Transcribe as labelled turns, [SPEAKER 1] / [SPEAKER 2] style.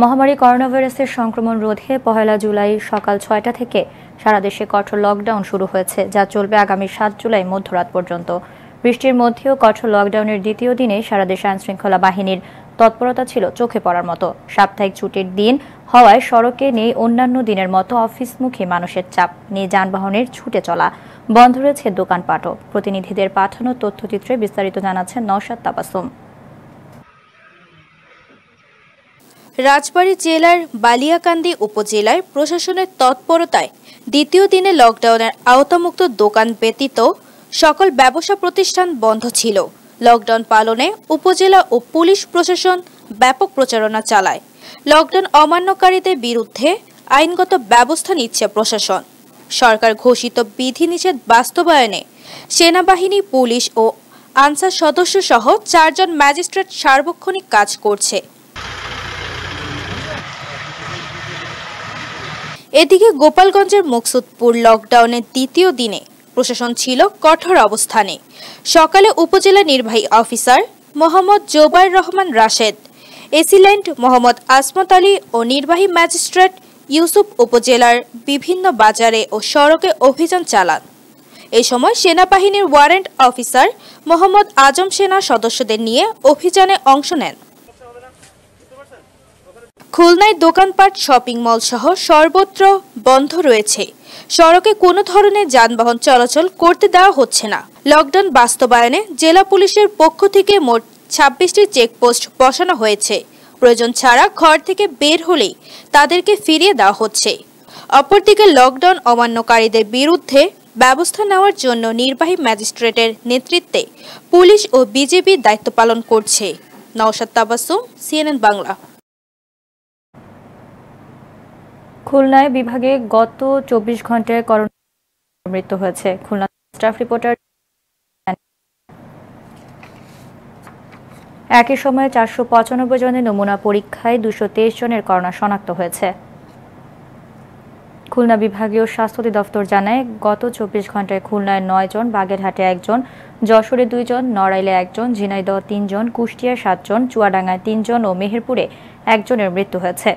[SPEAKER 1] মহামারী করোনাভাইরাসের সংক্রমণ রোধে পহেলা জুলাই সকাল ছয়টা থেকে সারা দেশে কঠোর লকডাউন শুরু হয়েছে, যা চলবে আগামী সাত জুলাই মধ্যরাত পর্যন্ত। বৃষ্টির মধ্যেও কঠোর লকডাউনের দ্বিতীয় দিনে সারা দেশে আইনশৃঙ্খলা বাহিনীর তৎপরতা ছিল চোখে পড়ার মতো। সাপ্তাহিক ছুটির দিন হওয়ায় সড়কে নেই অন্যান্য দিনের মতো অফিসমুখী মানুষের চাপ, নেই যানবাহনের ছুটে চলা, বন্ধ রয়েছে দোকানপাটও। প্রতিনিধিদের পাঠানো তথ্যচিত্রে বিস্তারিত জানাচ্ছেন নওশাদ তাবাসুম।
[SPEAKER 2] রাজবাড়ী জেলার বালিয়াকান্দি উপজেলায় প্রশাসনের তৎপরতায় দ্বিতীয় দিনে লকডাউনের আওতামুক্ত দোকান ব্যতীত সকল ব্যবসা প্রতিষ্ঠান বন্ধ ছিল। লকডাউন পালনে উপজেলা ও পুলিশ প্রশাসন ব্যাপক প্রচারণা চালায়। লকডাউন অমান্যকারীদের বিরুদ্ধে আইনগত ব্যবস্থা নিচ্ছে প্রশাসন। সরকার ঘোষিত বিধিনিষেধ বাস্তবায়নে সেনাবাহিনী, পুলিশ ও আনসার সদস্য সহ চারজন ম্যাজিস্ট্রেট সার্বক্ষণিক কাজ করছে। এদিকে গোপালগঞ্জের মুকসুদপুর লকডাউনের দ্বিতীয় দিনে প্রশাসন ছিল কঠোর অবস্থানে। সকালে উপজেলা নির্বাহী officer Mohammad Zobair Rahman Rashed AC land Mohammad Asmat Ali ও নির্বাহী ম্যাজিস্ট্রেট ইউসুফ উপজেলার বিভিন্ন বাজারে ও সড়কে অভিযান চালান। এ সময় সেনাবাহিনীর ওয়ারেন্ট অফিসার মোহাম্মদ আজম সেনা সদস্যদের নিয়ে অভিযানে অংশ নেন। খুলনায় দোকানপাট শপিং মল সহ সর্বত্র বন্ধ রয়েছে। সড়কে কোনো ধরনের যানবাহন চলাচল করতে দেওয়া হচ্ছে না। লকডাউন বাস্তবায়নে জেলা পুলিশের পক্ষ থেকে মোট ছাব্বিশটি চেকপোস্ট বসানো হয়েছে। প্রয়োজন ছাড়া ঘর থেকে বের হলেই তাদেরকে ফিরিয়ে দেওয়া হচ্ছে। অপরদিকে লকডাউন অমান্যকারীদের বিরুদ্ধে ব্যবস্থা নেওয়ার জন্য নির্বাহী ম্যাজিস্ট্রেটের নেতৃত্বে পুলিশ ও বিজেপি দায়িত্ব পালন করছে। নওশাদ তাবাসুম সিএনএন বাংলা।
[SPEAKER 1] খুলনায় বিভাগে গত চব্বিশ ঘন্টায় করোনা মৃত্যু হয়েছে। খুলনা স্টাফ রিপোর্টার একই সময়ে চারশো পঁচানব্বই জনের নমুনা পরীক্ষায় দুশো তেইশ জনের করোনা শনাক্ত হয়েছে। খুলনা বিভাগীয় স্বাস্থ্য অধিদপ্তর জানায়, গত চব্বিশ ঘন্টায় খুলনায় নয় জন, বাগেরহাটে একজন যশোরে দুইজন নড়াইলে একজন ঝিনাইদহ তিনজন কুষ্টিয়ায় সাতজন চুয়াডাঙ্গায় তিনজন ও মেহেরপুরে একজনের মৃত্যু হয়েছে।